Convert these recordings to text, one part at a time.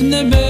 стиганеш в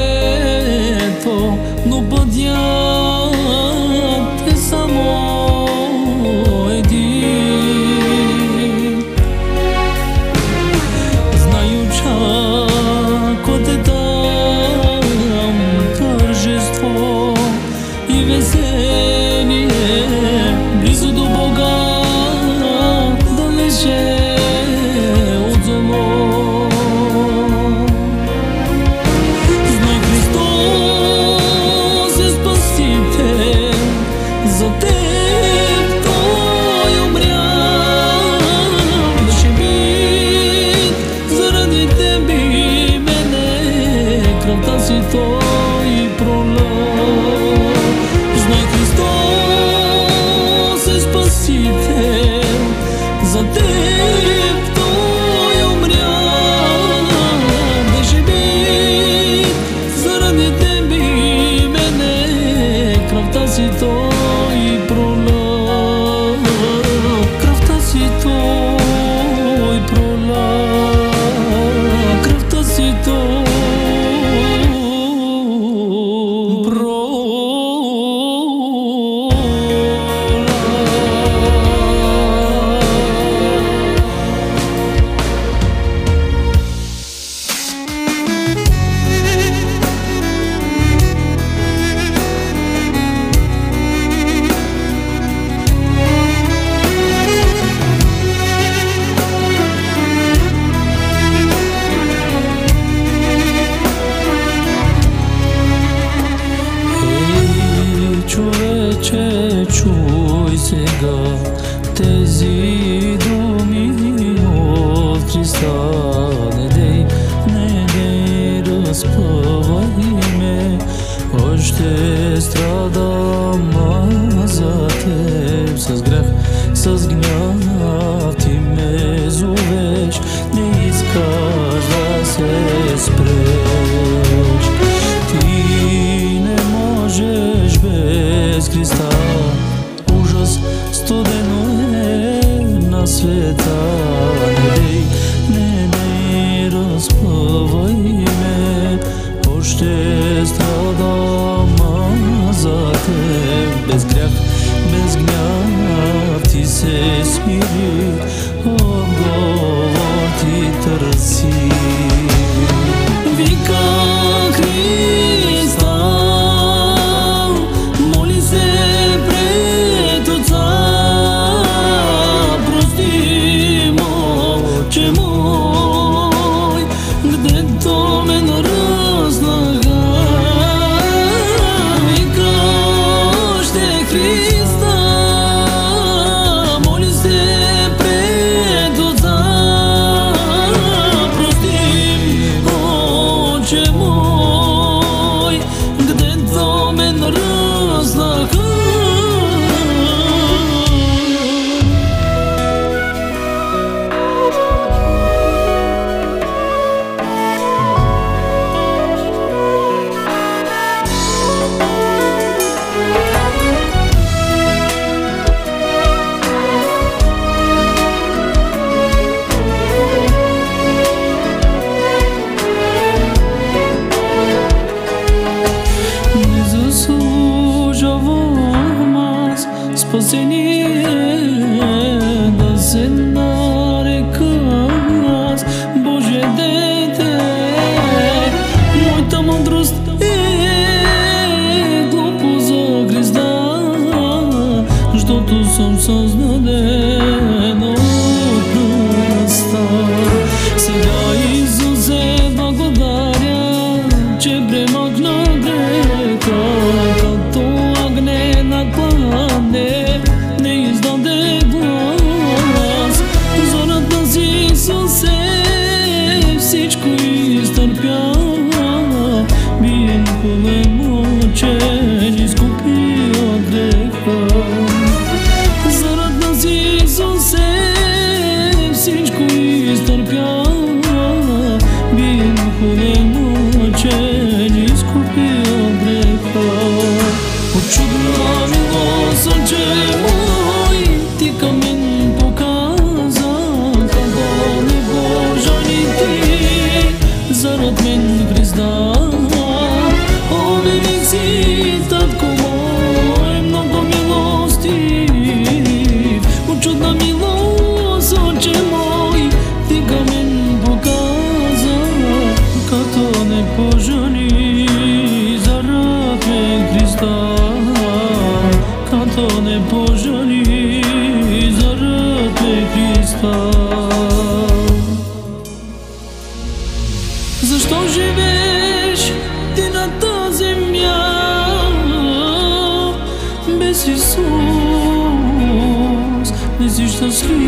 на света. Senin da zinare caz Bože dete Moita mândrost e Glupo zagrizda Što tu sam saznadena Od nas stara simples Just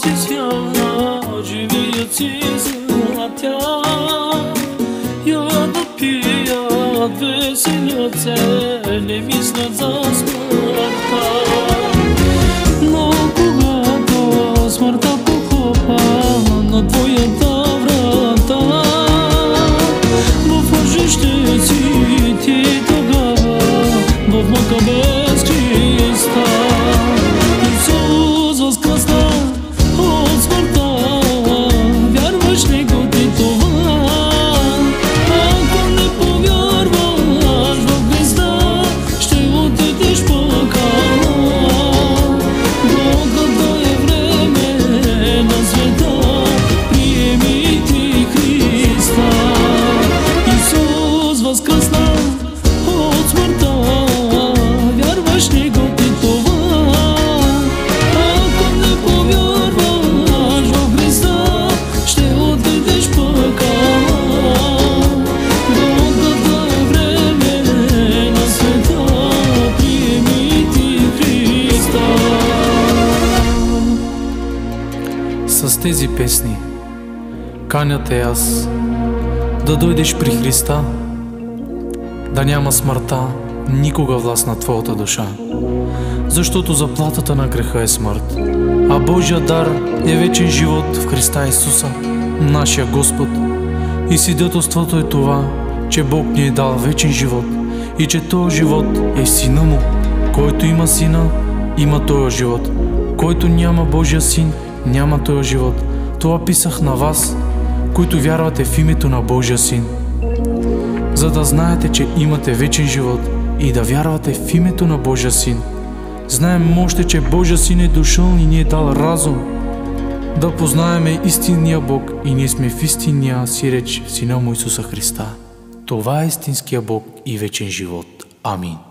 позиция Живеят си златя Ядат, пият, веселят се Не мислят за смъртта каня те аз да дойдеш при Христа, да няма смъртта никога власт на твоята душа. Защото заплатата на греха е смърт, а Божия дар е вечен живот в Христа Исуса, нашия Господ. И свидетелството е това, че Бог ни е дал вечен живот и че този живот е Сина Му. Който има Сина, има този живот. Който няма Божия Син, няма този живот. Това писах на вас, които вярвате в името на Божия Син. За да знаете, че имате вечен живот и да вярвате в името на Божия Син. Знаем още, че Божия Син е дошъл и ни е дал разум да познаеме истинния Бог и ние сме в истинния си реч Сина му Исуса Христа. Това е истинския Бог и вечен живот. Амин.